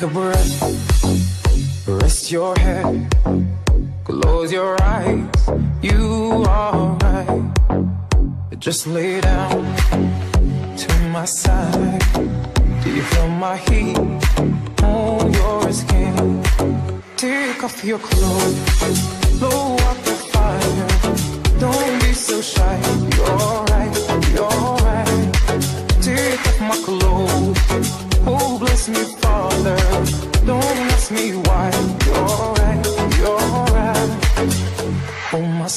Take a breath, rest your head, close your eyes. You are right. Just lay down to my side. Do you feel my heat on your skin? Take off your clothes, blow up the fire. Don't be so shy. You're right, you're right. Take off my clothes. Oh, bless me, my.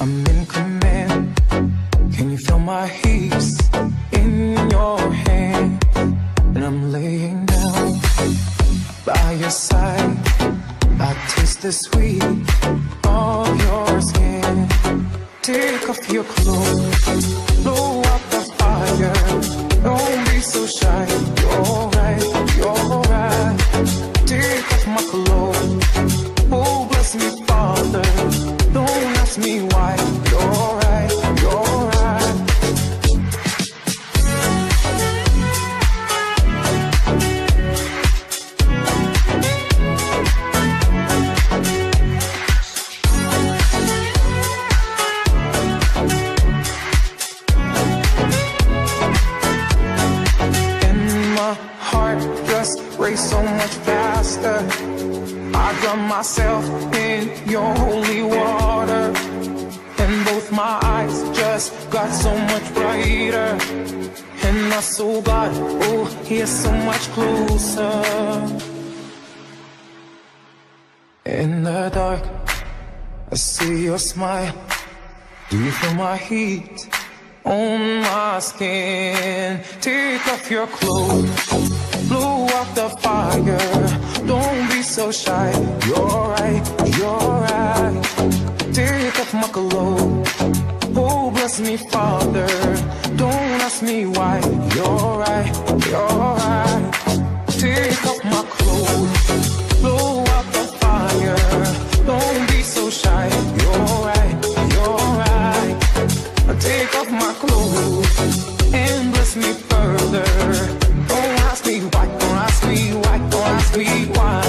I'm in command. Can you feel my heat in your hand? And I'm laying down by your side. I taste the sweet of your skin. Take off your clothes, blow up the fire. Don't be so shy. You're ask me why. I drown myself in your holy water. And both my eyes just got so much brighter. And my soul got, oh, here so much closer. In the dark, I see your smile. Do you feel my heat on my skin? Take off your clothes, blow out the fire. Don't so shy. You're right, you're right. Take off my clothes. Oh, bless me, Father. Don't ask me why. You're right, you're right. Take off my clothes, blow out the fire. Don't be so shy. You're right, you're right. Take off my clothes and bless me further. Don't ask me why. Don't ask me why. Don't ask me why.